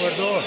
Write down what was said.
Acordou?